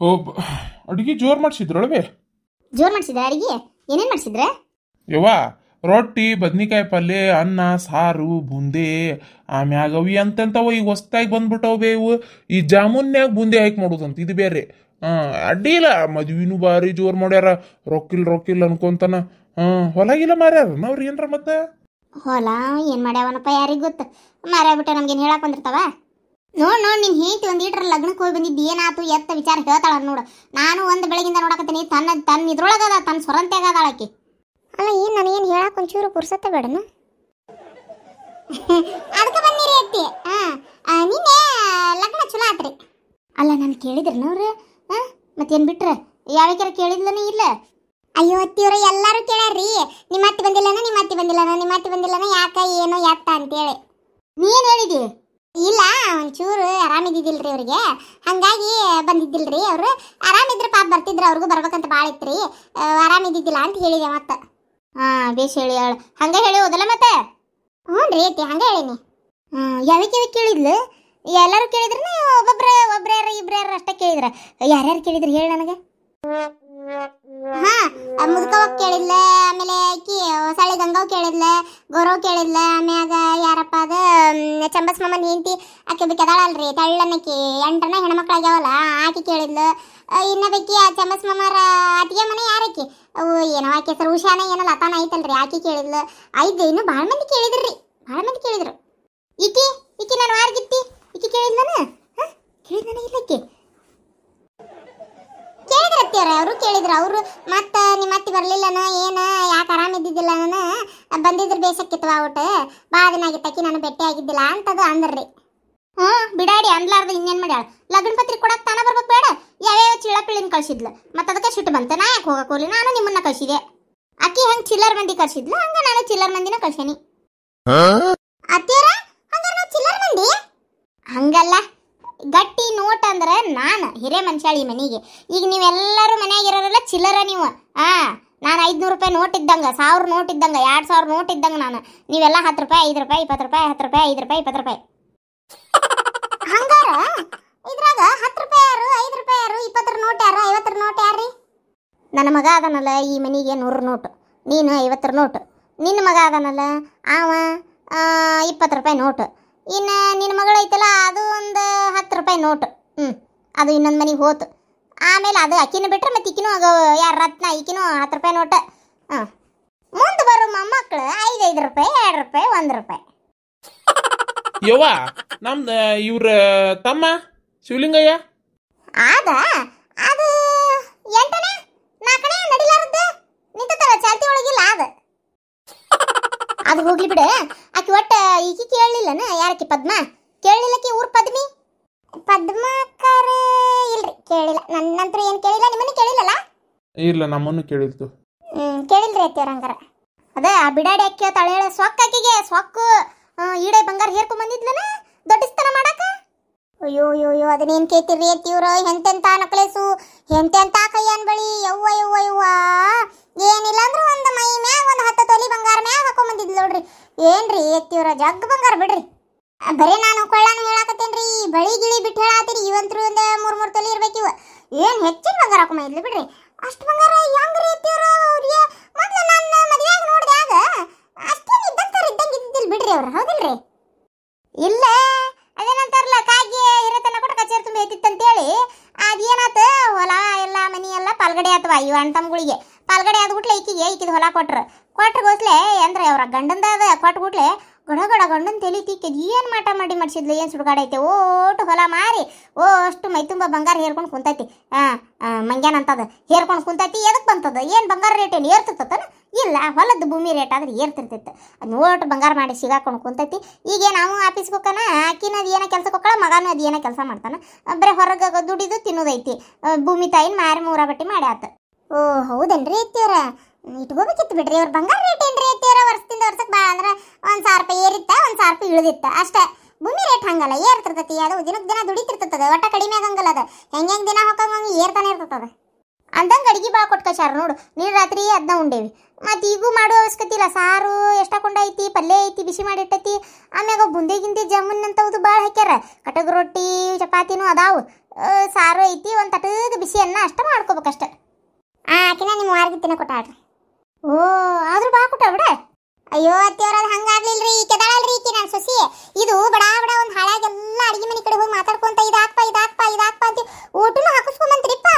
ಓ ಅಡುಗೆ ಜೋರು ಮಾಡಿಸಿದ್ರೊಳವೆ ಜೋರ್ ಮಾಡ್ಸಿದ್ರ ಅಡಿಗೆ? ಏನೇನ್ ಮಾಡ್ಸಿದ್ರ? ಯವ್ವ ರೊಟ್ಟಿ ಬದ್ನಿಕಾಯಿ ಪಲ್ಯ ಅನ್ನ ಸಾರು ಬುಂದೆ ಆಮ್ಯಾಗ ಅವು ಎಂತೆಂತವ ಈಗ ಹೊಸ್ದಾಗಿ ಬಂದ್ಬಿಟ್ಟವು ಇವು. ಈ ಜಾಮೂನ್ಯಾಗ ಬುಂದೆ ಹಾಕಿ ಮಾಡೋದಂತ ಇದು ಬೇರೆ. ಹಾಂ ಅಡ್ಡಿಲ್ಲ ಮದ್ವಿನೂ ಭಾರಿ ಜೋರು ಮಾಡ್ಯಾರ. ರೊಕ್ಕಿಲ್ ರೊಕ್ಕಿಲ್ ಅನ್ಕೊಂತಾನ. ಹಾಂ ಹೊಲಗಿಲ್ಲ ಮಾರ್ಯಾರ ನಾವ್ರಿ ಏನ್ರ ಮತ್ತೆ? ಹೊಲ ಏನ್ ಮಾಡ್ಯಾವನಪ್ಪ ಯಾರಿಗ್ ಗೊತ್ತ? ಮಾರ್ಯಾಬಿಟ್ಟ ನಮ್ಗೇನ್ ಹೇಳಕ್ ಬಂದಿರ್ತಾವ? ನೋಡ್ ನೋಡ್ ನಿನ್ ಹೇಳ್ತಿ ಒಂದ್ ಈಟ್ರ ಲಗ್ನಕ್ಕೆ ಹೋಗಿ ಬಂದಿದ್ದು ಏನಾತು ಎತ್ತ ವಿಚಾರ ಹೇಳ್ತಾಳ ನೋಡು. ನಾನು ಒಂದು ಬೆಳಗಿಂದ ನೋಡಕತ್ತೀನಿ. ತನ್ನ ತನ್ನ ಇದ್ರೊಳಗದ ತನ್ನ ಸೊರಂತ್ಯಾಗ ಅದಾಳ ಆಕಿ ಅಲ್ಲ ಏನ್ ನನಗೇನ್ ಹೇಳಕ್ ಒಂಚೂರು ಪುರ್ಸತ್ತೆ ಬೇಡನ? ಅದಕ್ಕೆ ಬಂದಿರಿ ಅತ್ತಿ. ಹಾ ನಿನ್ನೆ ಲಗ್ನ ಚಲೋ ಆತ್ರಿ. ಅಲ್ಲ ನಾನು ಕೇಳಿದ್ರನ ಅವ್ರು? ಹಾ ಮತ್ತೇನ್ ಬಿಟ್ರೆ? ಯಾವ್ಯಾರ ಕೇಳಿದ್ಲನೇ ಇಲ್ಲ? ಅಯ್ಯೋ ಅತ್ತಿಯವ್ರ ಎಲ್ಲಾರು ಕೇಳ್ಯಾರ್ರಿ ನಿಮ್ಮ ಅತ್ತಿ ಬಂದಿಲ್ಲನ ನಿಮ್ಮ ಅತ್ತಿ ಬಂದಿಲ್ಲನ ನಿಮ್ಮ ಅತ್ತಿ ಬಂದಿಲ್ಲನ ಯಾಕ ಏನೋ ಎತ್ತ ಅಂತೇಳಿ. ನೀನ್ ಹೇಳಿದಿ? ಇಲ್ಲ ಒಂಚೂರು ಆರಾಮಿದ್ದಿಲ್ರಿ ಅವ್ರಿಗೆ. ಹಂಗಾಗಿ ಬಂದಿದ್ದಿಲ್ರಿ ಅವರು. ಆರಾಮಿದ್ರ ಪಾಪ ಬರ್ತಿದ್ರು ಅವ್ರಿಗೂ ಬರ್ಬೇಕಂತ ಭಾಳ ಇತ್ರಿ. ಆರಾಮಿದ್ದಿದ್ದಿಲ್ಲ ಅಂತ ಹೇಳಿದೆ ಮತ್ತೆ ಹಾಂ ಬೇಷ್ ಹೇಳಿ ಅವಳು. ಹಂಗೆ ಹೇಳಿ ಹೋದಲ್ಲ ಮತ್ತೆ? ಹ್ಞೂ ರೀ ಐತಿ ಹಂಗೆ ಹೇಳಿನಿ. ಹ್ಞೂ ಯಾವಕ್ಕೆ ಯಾವಕ್ಕೆ ಕೇಳಿದ್ಲು? ಎಲ್ಲರೂ ಕೇಳಿದ್ರ ಒಬ್ಬೊಬ್ರೆ ಇಬ್ರು ಯಾರು ಅಷ್ಟೇ ಕೇಳಿದ್ರ? ಯಾರ್ಯಾರು ಕೇಳಿದ್ರು ಹೇಳಿ ನನಗೆ? ಹಾ ಮುದುಕವ ಕೇಳಿದ್ಲ, ಆಮೇಲೆ ಆಕಿ ಹೊಸಳಿ ಗಂಗಾವ್ ಕೇಳಿದ್ಲ ಗೌರವ್ ಕೇಳಿದ್ಲ, ಆಮ್ಯಾಗ ಯಾರಪ್ಪ ಅದ ಚಂಬಸ್ ಮಾಮನ್ ಹೆಂಡತಿ, ಆಕೆ ಬೇಕದಾಳಲ್ರಿ ತೆಳ್ಳನಕಿ ಎಂಟನ ಹೆಣ್ಮಕ್ಳಾಗ್ಯಾವಲ್ಲ ಆಕಿ ಕೇಳಿದ್ಲು ಇನ್ನ ಬೇಕಿ ಆ ಚಂಬಸ್ ಮಾಮರ ಅತಿಗೆ ಮನೆ ಯಾರಕಿ ಅವು ಏನೋ ಆಕೆ ಸರ್ ಉಷಾನ, ಏನೋ ಲತಾನ ಐತಲ್ರಿ, ಆಕಿ ಕೇಳಿದ್ಲು, ಐದು ಇನ್ನು ಭಾಳ ಮಂದಿ ಕೇಳಿದ್ರಿ ಭಾಳ ಮಂದಿ ಕೇಳಿದ್ರು. ಈಕಿ ಈಕಿ ನಾನು ವಾರ್ಗಿತ್ತಿ, ಈಕಿ ಕೇಳಿದ್ಲನ? ಕೇಳಿದ್ನ ಇಲ್ಲ ಈಕಿ ಕೇಳಿದ್ರ ಅತ್ತಿಯವ್ರ ಅವರು ಕೇಳಿದ್ರು. ಅವರು ಮತ್ತೆ ನಿಮ್ಮ ಅತ್ತಿ ಬರಲಿಲ್ಲನ ಏನ? ಯಾಕೆ ಆರಾಮಿದ್ದಿದ್ದಿಲ್ಲ ನಾನು ಬಂದಿದ್ರ ಬೇಸಕ್ಕಿತ್ತು ಒಟ್ಟು ಭಾಳ ದಿನ ಆಗಿತ್ತಕಿ ನಾನು ಭೇಟಿ ಆಗಿದ್ದಿಲ್ಲ ಅಂತದು ಅಂದ್ರಿ. ಹ್ಞೂ ಬಿಡಾಡಿ ಅನ್ಲಾರ್ದ ಇನ್ನೇನು ಮಾಡ್ಯಾಳ? ಲಗ್ನ ಪತ್ರಿಕೆ ಕೊಡಕ್ ತಾನ ಬರ್ಬೇಕು ಬೇಡ. ಯಾವ್ಯಾವ ಚಿಳ್ಳಪಿಳ್ಳಿನ ಕಳ್ಸಿದ್ಲು? ಮತ್ತೆ ಅದಕ್ಕೆ ಸಿಟ್ಟು ಬಂತ. ನಾ ಯಾಕೆ ಹೋಗಕ್ ಹೋಗ್ಲಿ? ನಾನು ನಿಮ್ಮನ್ನ ಕಳ್ಸಿದೆ. ಅಕ್ಕಿ ಹೆಂಗೆ ಚಿಲ್ಲರ್ ಮಂದಿ ಕಳ್ಸಿದ್ಲು? ಹಂಗ ನಾನು ಚಿಲ್ಲರ್ ಮಂದಿನ ಕಳ್ಸೇನಿ. ಅತ್ತಿಯರ ಹಂಗಾರ ನಾವು ಚಿಲ್ಲರ್ ಮಂದಿ? ಹಂಗಲ್ಲ. ಗಟ್ಟಿ ನೋಟ್ ಅಂದ್ರೆ ನಾನು ಹಿರೇ ಮನುಷ್ಯಾಳಿ ಮನೆಗೆ. ಈಗ ನೀವೆಲ್ಲರೂ ಮನ್ಯಾಗ ಇರೋರೆಲ್ಲ ಚಿಲ್ಲರ ನೀವು. ಆ, ನಾನು ಐದುನೂರು ರೂಪಾಯಿ ನೋಟ್ ಇದ್ದಂಗೆ, ಸಾವಿರ ನೋಟ್ ಇದ್ದಂಗೆ, ಎರಡು ಸಾವಿರ ನೋಟ್ ಇದ್ದಂಗೆ ನಾನು. ನೀವೆಲ್ಲ ಹತ್ತು ರೂಪಾಯಿ, ಐದು ರೂಪಾಯಿ, ಇಪ್ಪತ್ತು ರೂಪಾಯಿ, ಹತ್ತು ರೂಪಾಯಿ, ಐದು ರೂಪಾಯಿ, ಇಪ್ಪತ್ತು ರೂಪಾಯಿ. ಹಂಗಾರ? ಇದ್ರಾಗ ಹತ್ತು ರೂಪಾಯಿ ಯಾರು, ಐದು ರೂಪಾಯಿ ಯಾರು, ಇಪ್ಪತ್ತರ ನೋಟ್ ಯಾರು, ಐವತ್ತರ ನೋಟ್ ಯಾರ್ರಿ? ನನ್ನ ಮಗ ಅದನಲ್ಲ ಈ ಮನೆಗೆ ನೂರು ನೋಟು. ನೀನು ಐವತ್ತರ ನೋಟು. ನಿನ್ನ ಮಗ ಅದನಲ್ಲ ಅವ ಇಪ್ಪತ್ತು ರೂಪಾಯಿ ನೋಟು. ಇನ್ನು ನಿನ್ನ ಮಗಳು ಐತಲ್ಲ ಅದು ಒಂದು ಹತ್ತು ರೂಪಾಯಿ ನೋಟು. ಹ್ಞೂ ಅದು ಇನ್ನೊಂದು ಮನೆಗೆ ಹೋತು. ಆಮೇಲೆ ಅದು ಅಕ್ಕಿನ ಬಿಟ್ರೆ ಮತ್ತೆ ಇಕ್ಕಿನೂ ಯಾರು ರತ್ನ ಇಕ್ಕಿನೂ ಹತ್ತು ರೂಪಾಯಿ ನೋಟ. ಹಾಂ. ಮುಂದೆ ಬರೋ ಮೊಮ್ಮಕ್ಕಳು ಐದೈದು ರೂಪಾಯಿ ಎರಡು ರೂಪಾಯಿ ಒಂದು ರೂಪಾಯಿ. ಯವ್ವ ನಮ್ದು ಇವ್ರ ತಮ್ಮ ಶಿವಲಿಂಗಯ್ಯ? ಆದ? ಅದು ಎಂಟನೇ ನಾಲ್ಕನೇ ನಡಿಲಾರದ್ದು ನಿಂತಲ್ಲ ಚಾಲ್ತಿ ಒಳಗಿಲ್ಲ ಅದ ಅದು ಹೋಗ್ಲಿ ಬಿಡು. ಆಕೆ ಒಟ್ಟ ಈಕಿ ಕೇಳಲಿಲ್ಲನ ಯಾರಕ್ಕೆ ಪದ್ಮ? ಕೇಳಲಿಲ್ಲಕಿ ಊರ್ ಪದ್ಮಿ? ಪದ್ಮಕರ ಇಲ್ರಿ. ಕೇಳಿಲ್ಲ. ನನ್ನಂತ್ರ ಏನು ಕೇಳಿಲ್ಲ? ನಿಮ್ಮನ್ನ ಕೇಳಿಲ್ಲಲ್ಲ ಇಲ್ಲ ನಮ್ಮನ್ನು ಕೇಳಿದ್ದು ಹ್ಮ್ ಕೇಳಿಲ್ರಿ ಅತ್ತಿಯವ್ರ ಹಂಗಾರ. ಅದ ಆ ಬಿಡಾಡಿ ಅಕ್ಕಿ ತಳೆಯಳ ಸೊಕ್ಕ ಅಕ್ಕಿಗೆ ಸೊಕ್ಕು ಈಡೆ ಬಂಗಾರ ಹೇರ್ಕೊ ಬಂದಿದ್ಲನ? ದೊಡ್ಡಸ್ತನ ಮಾಡಕ? ಅಯ್ಯೋ ಅಯ್ಯೋ ಅಯ್ಯೋ ಅದನ್ನೇನ್ ಕೇಳ್ತಿರಿ ಅತ್ತಿಯವ್ರ ಹೆಂತೆಂತ ನಕ್ಲೇಸು? ಹೆಂತೆಂತ ಕೈಯನ್ ಬಳಿ ಯವ್ವ ಯವ್ವ ಯವ್ವ. ಏನಿಲ್ಲ ಅಂದ್ರೆ ಒಂದು ಮೈ ಮ್ಯಾಗ ಒಂದು ಹತ್ತು ತೊಲಿ ಬಂಗಾರ ಮ್ಯಾಗ ಹಾಕೊಂಡ್ ಬಂದಿದ್ಲು ನೋಡ್ರಿ. ಏನ್ರಿ ಎತ್ತಿವ್ರ ಜಗ್ ಬಂಗಾರ ಬಿಡ್ರಿ. ಬರೀ ನಾನು ಕೊಳ್ಳಾನು ಹೇಳಾಕತ್ತೇನ್ರಿ ಬಳಿ ಗಿಳಿ ಬಿಟ್ಟು ಹೇಳಾತೀರಿ ಇವಂತ್ರು ಒಂದ ಮೂರ್ ಮೂರ್ ತೊಲಿ ಇರ್ಬೇಕಿವ ಏನ್ ಹೆಚ್ಚಿನ ಬಂಗಾರ ಹಾಕೊಂಡ್ ಇದ್ಲಿ ಬಿಡ್ರಿ. ಅಷ್ಟು ಬಂಗಾರ ಹೆಂಗ್ರಿ ಎತ್ತಿವ್ರ ಅವ್ರಿಗೆ? ಮೊದ್ಲು ನನ್ನ ಮದ್ವೆಯಾಗ ನೋಡಿದಾಗ ಅಷ್ಟೇನು ಇದ್ದಂತಾರ ಇದ್ದಂಗೆ ಇದ್ದಿಲ್ ಬಿಡ್ರಿ ಅವ್ರು, ಹೌದಿಲ್ರಿ? ಇಲ್ಲ ಅದೇನಂತಾರಲ್ಲ, ಕಾಗಿ ಹಿರೇತನ ಕೊಟ್ಟು ಕಚೇರಿ ತುಂಬ ಎತ್ತಿತ್ತಂತೇಳಿ, ಅದೇನಾತ ಹೊಲ ಎಲ್ಲ ಮನಿ ಎಲ್ಲ ಪಾಲ್ಗಡೆ ಆತವ ಇವ ಅಣ್ಣ ತಮ್ಮಗಳಿಗೆ. ಪಾಲ್ಗಡೆ ಆದ್ಬಿಟ್ಲೆ ಈಕಿಗೆ ಈಕಿದ ಹೊಲ ಕೊಟ್ರು. ಕೊಟ್ರ ಗೋಸ್ಲೆ ಅಂದ್ರೆ ಅವ್ರ ಗಂಡಂದ ಅದ ಗಡ ಗಡ ಗಂಡನ ತೆಲಿ ತೀಕಿದ್ ಏನು ಮಾಟ ಮಾಡಿ ಮಾಡಿಸಿದ್ಲು, ಏನು ಸುಡುಗಾಡ ಐತೆ ಓಟು ಹೊಲ ಮಾರಿ ಓ ಅಷ್ಟು ಮೈ ತುಂಬ ಬಂಗಾರ ಹೇರ್ಕೊಂಡು ಕುಂತೈತಿ. ಆ ಮಂಗ್ಯಾನ ಅಂತದ ಹೇರ್ಕೊಂಡು ಕುಂತೈತಿ. ಎದಕ್ಕೆ ಬಂತದ? ಏನು ಬಂಗಾರ ರೇಟ್ ಏನು ಇಲ್ಲ, ಹೊಲದ ಭೂಮಿ ರೇಟ್ ಆದ್ರೆ ಏರ್ತಿರ್ತೈತೆ ಅದು ಬಂಗಾರ ಮಾಡಿ ಸಿಗಾಕೊಂಡು ಕುಂತೈತಿ. ಈಗ ನಾವು ಆಫೀಸ್ಗೆ ಹೋಗೋಣ ಆಕಿನ ಅದು ಏನೋ ಕೆಲಸಕ್ಕೆ ಹೋಗಳ ಮಗನೂ ಅದು ಏನೋ ಕೆಲಸ ಮಾಡ್ತಾನೆ? ಬರೀ ಹೊರಗೆ ದುಡಿದು ತಿನ್ನೋದೈತಿ. ಭೂಮಿ ತಾಯಿನ ಮಾರಿ ಮೂರ ಬಟ್ಟಿ ಮಾಡ್ಯಾತ ಓ, ಹೌದೇನ್ರಿ ಅತ್ತಿಯವ್ರ? ಇಟ್ಕೋಬೇಕಿತ್ತು ಬಿಡ್ರಿ ಅವ್ರ ಬಂಗಾರ ರೇಟ್ ಏನ್ರಿ ಅತ್ತಿಯವ್ರ ವರ್ಷದಿಂದ ವರ್ಷಕ್ಕೆ ಭಾಳ ಅಂದ್ರೆ ಒಂದು ಸಾವಿರ ರೂಪಾಯಿ ಏರಿತ್ತ, ಒಂದು ಸಾವಿರ ರೂಪಾಯಿ ಇಳಿದಿತ್ತ, ಅಷ್ಟೇ. ಭೂಮಿ ರೇಟ್ ಹಂಗಲ್ಲ, ಏರ್ತಿರ್ತತಿ, ಅದು ದಿನಕ್ಕೆ ದಿನ ದುಡಿತಿರ್ತದ, ಒಟ್ಟ ಕಡಿಮೆ ಆಗಂಗಲ್ಲ ಅದು. ಹೆಂಗೆ ಹೆಂಗೆ ದಿನ ಹೋಗಂಗ ಏರ್ತಾನೆ ಇರ್ತದ. ಅಂದಂಗೆ ಅಡಿಗೆ ಭಾಳ ಕೊಟ್ಟು ಕಳ್ಸ್ಯಾರ ನೋಡು ನೀರು ರಾತ್ರಿ ಅದನ್ನ ಉಂಡೇವಿ. ಮತ್ತು ಈಗೂ ಮಾಡೋ ಅವಶ್ಯಕತೆ ಇಲ್ಲ, ಸಾರು ಎಷ್ಟಾಕೊಂಡ ಐತಿ, ಪಲ್ಯ ಐತಿ, ಬಿಸಿ ಮಾಡಿಟ್ಟೈತಿ ಆಮ್ಯಾಗ ಬುಂದೆ ಗಿಂದೆ ಜಾಮೂನ್ ಅಂತವ್ದು ಭಾಳ ಹಾಕ್ಯಾರ. ಕಟಗ ರೊಟ್ಟಿ, ಚಪಾತಿನೂ ಅದಾವು. ಸಾರು ಐತಿ, ಒಂದು ತಟಗ ಬಿಸಿ ಅನ್ನ ಅಷ್ಟ ಮಾಡ್ಕೋಬೇಕಷ್ಟೇ. ಆಕಿನ ನಿಮ್ಮ ವಾರ್ಗಿತ್ತಿನ ಕೊಟ್ಟಾಳ್ರಿ ಓ, ಆದ್ರೂ ಬಾ ಕೊಟ್ಟ ಬಿಡ. ಅಯ್ಯೋ ಅತ್ತಿಯವ್ರ ಅದು ಹಂಗಾಗ್ಲಿಲ್ರಿ, ಕೆದಾಳಲ್ರಿ ಈಕಿ ನನ್ನ ಸೊಸಿ. ಇದು ಬಡ ಬಡ ಒಂದು ಹಾಳಾಗೆಲ್ಲ ಅಡಿಗೆ ಮನೆ ಕಡೆ ಹೋಗಿ ಮಾತಾಡ್ಕೊಂತ, ಇದಾಕ್ಪ ಇದಾಕ್ಪ ಇದಾಕ್ಪ ಅಂತ. ಊಟನು ಹಾಕಿಸ್ಕೊಂಬಂತ್ರಿಪ್ಪ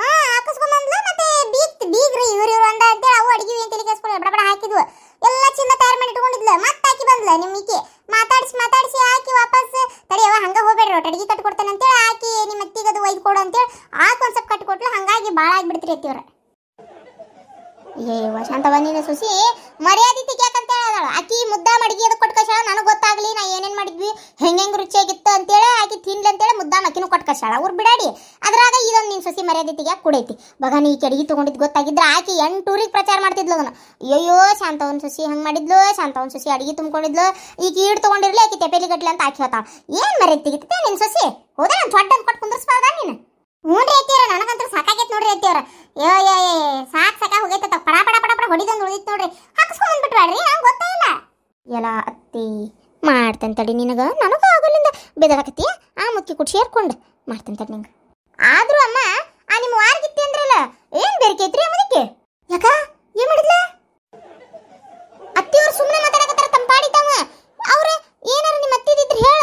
ಹಾ ಹಾಕಿಸ್ಕೊಂಬಂದ್ಲ ಮತ್ತೆ ಬೀಗ್ ಬೀಗ್ರಿ, ಇವ್ರು ಇವ್ರು ಅಂದ ಅಂತೇಳಿ ಅವು ಅಡಿಗೆ ಅಂತ ಕೇಳಿಸ್ಕೊಳ್ಳಿ ಬಡ ಬಡ ಹಾಕಿದ್ವು ಎಲ್ಲ ಚಿನ್ನ ತಯಾರು ಮಾಡಿ ಇಟ್ಕೊಂಡಿದ್ಲ ಮತ್ತೆ ಹಾಕಿ ಬಂದ್ಲ ನಿಮ್ಮ ಈಕೆ ಮಾತಾಡಿಸಿ ಮಾತಾಡಿಸಿ ಹಾಕಿ ವಾಪಸ್ ತಡಿಯವ ಹಂಗ ಹೋಗ್ಬೇಡ್ರಿ ಒಟ್ಟು ಅಡಿಗೆ ಕಟ್ಕೊಡ್ತಾನೆ ಅಂತೇಳಿ ಹಾಕಿ ನಿಮ್ಮ ಅತ್ತಿಗದು ಒಯ್ದು ಕೊಡು ಅಂತೇಳಿ ಆಕೆ ಒಂದು ಸ್ವಲ್ಪ ಕಟ್ಕೊಟ್ಲು ಹಂಗಾಗಿ ಭಾಳ ಆಗಿಬಿಡ್ತೀರಿ ಅತ್ತಿಯವ್ರ ಏ ವಸಂತವ ನೀನು ಸುಸಿ ಮರ್ಯಾದೆ ತೆಗಿಯಾಕಂತ ಹೇಳದಳ ಆಕಿ ಮುದ್ದ ಮಡಗಿ ಅದಕ್ಕೆ ಕೊಟ್ಟು ನನಗೆ ಗೊತ್ತಾಗ್ಲಿ, ನಾ ಏನೇನು ಮಾಡಿದ್ವಿ? ಹೆಂಗೆಂಗ್ ರುಚಿಯಾಗಿತ್ತು ಅಂತೇಳಿ ಆಕಿ ತಿನ್ಲಿ ಅಂತೇಳಿ ಮುದ್ದ ಮಕ್ಕಿನೂ ಕೊಟ್ಟು ಕಳ್ಸಾಳ ಅವ್ರು ಬಿಡಾಡಿ. ಅದ್ರಾಗ ಇದೊಂದು ನಿನ್ ಸುಸಿ ಮರ್ಯಾದೆ ತೆಗಿಯಾಕ ಕುಡೈತಿ? ಬಗ ಈ ಕೆಡಗಿ ತೊಗೊಂಡಿದ್ದು ತಗೊಂಡಿದ್ ಗೊತ್ತಾಗಿದ್ರೆ ಆಕಿ ಎಂಟೂರಿಗೆ ಪ್ರಚಾರ ಮಾಡ್ತಿದ್ಲು ಅದನ್ನು. ಅಯ್ಯೋ ಶಾಂತವನ್ ಸುಸಿ ಹಂಗೆ ಮಾಡಿದ್ಲು, ಶಾಂತವನ್ ಸುಸಿ ಅಡಿಗೆ ತುಂಬಿಕೊಂಡಿದ್ಲು ಈಗ ಈಡ್ ತೊಗೊಂಡಿರ್ಲಿ, ಆಕಿ ತೆಪೇಲಿ ಗಟ್ಲಿ ಅಂತ ಆಕಿ ಹೇಳ್ತಾಳ. ಏನು ಮರ್ಯಾದೆ ತೆಗಿತೈತೆ ನಿನ್ನ ಸುಸಿ ಹೋದ, ನಾನು ದೊಡ್ಡ ಕೊಟ್ಟು ಕುಂದ್ರಸ್ಬಾರ್ದ ನೀನು? ನೋಡ್ರಿ ಅತ್ತಿಯವ್ರ ನನಗಂತೂ ಸಾಕಾಗೈತೆ ನೋಡ್ರಿ ಅತ್ತಿಯವ್ರ ಯೋ ಯೋ ಯೋ ಸಾಕ್ ಸಾಕ ಹೋಗೈತೆ ಪಡ ಪಡ ಪಡ ಪಡ, ಹೊಡಿದಂಗೆ ಉಳಿದಿತ್ತು ನೋಡ್ರಿ. ಹಾಕಿಸ್ಕೊಂಡ್ ಬಂದ್ಬಿಟ್ವಾಡ್ರಿ ನಂಗೆ ಗೊತ್ತೇ ಇಲ್ಲ. ಎಲ್ಲ ಅತ್ತಿ, ಮಾಡ್ತೇನೆ ತಡಿ ನಿನಗ. ನನಗ ಆಗಲಿಂದ ಬೇದಾಗತ್ತಿ ಆ ಮುಕ್ಕಿ ಕುಟ್ ಸೇರ್ಕೊಂಡು ಮಾಡ್ತೇನೆ ತಡಿ ನಿಂಗೆ. ಆದ್ರೂ ಅಮ್ಮ, ಆ ನಿಮ್ಮ ವಾರ್ಗಿತ್ತಿ ಅಂದ್ರಲ್ಲ, ಏನ್ ಐತ್ರಿ ಅಮ್ಮದಕ್ಕೆ? ಯಾಕ? ಏನ್ ಮಾಡಿದ್ಲ ಅತ್ತಿಯವ್ರು ಸುಮ್ಮನೆ ಮಾತಾಡಕತ್ತಾರ ತಂಪಾಡಿತಾವ ಅವ್ರ ಏನಾರ ನಿಮ್ಮ ಅತ್ತಿದಿದ್ರು ಹೇಳ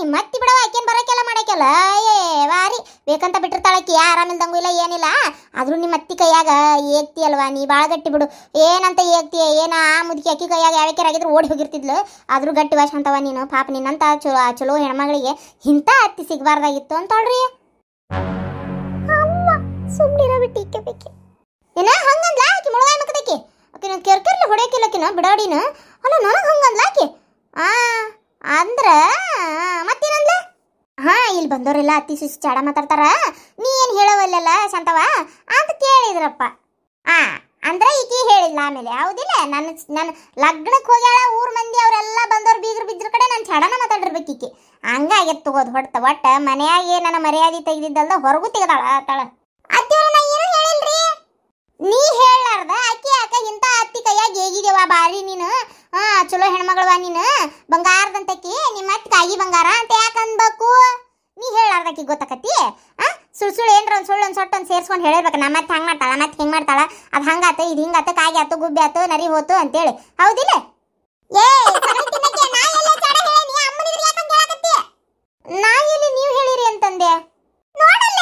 ನಿಮ್ಮ ಅತ್ತಿ ಬಿಡವ ಆಕೇನ್ ಬರಕ್ಕೆಲ್ಲ ಮಾಡಕ್ಕೆಲ್ಲ ಏ ವಾರಿ ಬೇಕಂತ ಬಿಟ್ಟಿರ್ತಾಳ ಆಕಿ ಆರಾಮಿಲ್ದಂಗೂ ಇಲ್ಲ ಏನಿಲ್ಲ. ಆದರೂ ನಿಮ್ಮ ಅತ್ತಿ ಕೈಯಾಗ ಏಕ್ತಿ ಅಲ್ವಾ ನೀ ಭಾಳ ಗಟ್ಟಿ ಬಿಡು. ಏನಂತ ಏಕ್ತಿ ಏನ ಆ ಮುದುಕಿ ಅಕ್ಕಿ ಕೈಯಾಗ ಯಾವ್ಯಾಕೆರಾಗಿದ್ರು ಓಡಿ ಹೋಗಿರ್ತಿದ್ಲು. ಆದರೂ ಗಟ್ಟಿ ವಾಶ ಅಂತವ ನೀನು. ಪಾಪ ನಿನ್ನಂತ ಚಲೋ ಚಲೋ ಹೆಣ್ಮಗಳಿಗೆ ಇಂಥ ಅತ್ತಿ ಸಿಗಬಾರ್ದಾಗಿತ್ತು ಅಂತೊಳ್ರಿ. ಸುಮ್ಮನಿರೋ ಬಿಟ್ಟು ಬೇಕೆ. ಏನ ಹಂಗಂದ್ಲ ಆಕಿ ಮುಳುಗಾಯಿ ಮಕ್ಕದಕ್ಕೆ ಆಕಿನ ಕೆರ್ಕೆರ್ಲಿ ಹೊಡೆಯಕಿಲ್ಲಕಿನ ಬಿಡಾಡಿನ. ಅಲ್ಲ ನನಗೆ ಹಂಗಂದ್ಲ ಆಕಿ? ಆ ಅಂದ್ರ ಮತ್ತೇನಂದ್ಲ? ಇಲ್ಲಿ ಬಂದವರೆಲ್ಲ ಅತ್ತಿ ಸುಸಿ ಚಾಡ ಮಾತಾಡ್ತಾರ? ನೀ ಏನು ಹೇಳವಲ್ಲಲ್ಲ ಶಾಂತವ ಅಂತ ಕೇಳಿದ್ರಪ್ಪ. ಆ, ಅಂದ್ರೆ ಈಕಿ ಹೇಳಿಲ್ಲ ಆಮೇಲೆ. ಹೌದಿಲ್ಲ ನನ್ನ ನನ್ನ ಲಗ್ನಕ್ಕೆ ಹೋಗ್ಯಾಳ, ಊರ್ ಮಂದಿ ಅವರೆಲ್ಲ ಬಂದವ್ರು ಬೀಗ್ರು ಬಿದ್ರ ಕಡೆ ನಾನು ಚಾಡನ ಮಾತಾಡಿರ್ಬೇಕು ಈಕಿ. ಹಂಗಾಗೆ ತಗೋದ್ ಹೊಟ್ಟ, ಒಟ್ಟ ಮನೆಯಾಗೆ ನನ್ನ ಮರ್ಯಾದೆ ತೆಗೆದಿದ್ದಲ್ದ ಹೊರಗೂ ತೆಗೆದಾಳ ಆತಾಳ ಅತ್ತಿಯವ್ರ, ನಾ ಏನು ಹೇಳಿಲ್ರಿ? ನೀ ಹೇಳಾರ್ದ ಆಕಿ ಯಾಕ ಇಂತ ಅತ್ತಿ ಕೈಯಾಗಿ ಹೇಗಿದೇವ ಬಾರಿ ನೀನು? ಹಾ ಚಲೋ ಹೆಣ್ಮಗಳವ ನೀನು? ಬಂಗಾರದಂತಕಿ ನಿಮ್ಮ ಅತ್ತಿ ಕಾಯಿ ಬಂಗಾರ ಅಂತ ಯಾಕೆ ಅನ್ಬೇಕು ನೀ ಹೇಳಾರ್ದಕಿ ಗೊತ್ತಾಕತಿ ಆ? ಸುಳ್ ಸುಳ್ಳು ಏನ್ರ ಒಂದು ಸುಳ್ಳು ಒಂದು ಸೊಟ್ಟು ಒಂದು ಸೇರ್ಸ್ಕೊಂಡು ಹೇಳಿರ್ಬೇಕು ನಮ್ಮ ಮತ್ತೆ ಹಂಗ್ ಮಾಡ್ತಾಳ, ಮತ್ತೆ ಹಿಂಗ್ ಮಾಡ್ತಾಳ, ಅದು ಹಂಗಾತ ಇದು ಹಿಂಗಾತ ಕಾಗಿ ಆತು, ಗುಬ್ಬಿ ಆತು, ನರಿ ಹೋತು ಅಂತೇಳಿ. ಹೌದಿಲ್ಲ? ಏ ನಾ ಎಲ್ಲ ನೀವು ಹೇಳಿರಿ ಅಂತಂದೆ? ನೋಡಲ್ಲ?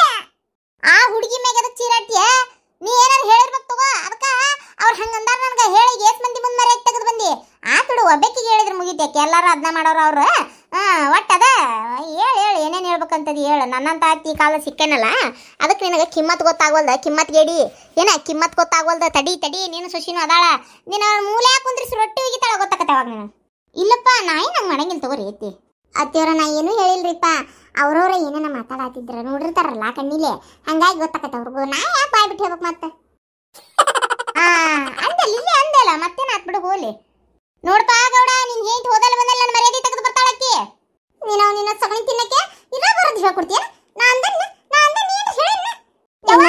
ಆ ಹುಡುಗಿ ಮ್ಯಾಗ ಅದಕ್ಕೆ ಚೀರಾಟಿಯ? ನೀ ಏನಾರು ಹೇಳಿರ್ಬೇಕು ತಗೋ, ಅದಕ್ಕ ಅವ್ರು ಹಂಗಂದಾರ ನನಗೆ ಹೇಳಿ, ಏಸ್ ಮಂದಿ ಮುಂದೆ ಮರ್ಯಾದೆ ತೆಗೆದು ಬಂದಿ. ಆ ತುಡು ಒಬ್ಬಾಕಿಗೆ ಹೇಳಿದ್ರೆ ಮುಗಿತ್ಯಾಕೆ, ಎಲ್ಲಾರು ಅದನ್ನ ಮಾಡೋರು ಅವ್ರು. ಮಾಡ್ತದಿ ಹೇಳು. ನನ್ನಂತ ಆತಿ ಕಾಲ ಸಿಕ್ಕೇನಲ್ಲ? ಅದಕ್ಕೆ ನಿನಗೆ ಕಿಮ್ಮತ್ ಗೊತ್ತಾಗೋಲ್ದ? ಕಿಮ್ಮತ್ ಗೇಡಿ? ಏನ ಕಿಮ್ಮತ್ ಗೊತ್ತಾಗೋಲ್ದ? ತಡಿ ತಡಿ, ನೀನು ಸುಶಿನೂ ಅದಾಳ. ನಿನ್ನ ಮೂಲೆ ಕುಂದ್ರಿಸಿ ರೊಟ್ಟಿ ಒಗಿತಾಳ ಗೊತ್ತಾಗತ್ತವಾಗ ನಾನು ಇಲ್ಲಪ್ಪ, ನಾ ಏನು ಹಂಗೆ ಮಾಡಂಗಿಲ್ಲ ತಗೋರಿ ಐತಿ ಅತ್ತಿಯವ್ರ ನಾ ಏನೂ ಹೇಳಿಲ್ರಿಪ್ಪ. ಅವ್ರವ್ರ ಏನೇನ ಮಾತಾಡತ್ತಿದ್ರ ನೋಡಿರ್ತಾರಲ್ಲ ಕಣ್ಣಿಲೆ. ಹಂಗಾಗಿ ಗೊತ್ತಾಗತ್ತ ಅವ್ರಿಗೂ. ನಾ ಯಾಕೆ ಬಾಯ್ಬಿಟ್ಟು ಹೇಳ್ಬೇಕು ಮತ್ತೆ? ಅಂದೆ, ಇಲ್ಲೇ ಮತ್ತೆ ಮತ್ತೇನು ಬಿಡು, ಹೋಗಲಿ. ನೋಡ್ತಾ ಗೌಡ, ನಿನ್ ಹೇಗೆ ಹೋದಲ್ಲ ಬಂದಲ್ಲ ನನ್ನ ಮರ್ಯಾದೆ ತೆಗೆದು ಬರ್ತಾಳಕ್ಕೆ. ನೀನು ನಿನ್ನ ಸಗಣಿ ತಿನ್ನಕ್ಕೆ? ಇಲ್ಲ ಬರೋದು ಹೇಳ್ಕೊಡ್ತೀಯ? ನಾ ಅಂದನ್ನ ನಾ ಅಂದನ್ನ ಏನು ಹೇಳಿದ್ನ ಎಲ್ಲ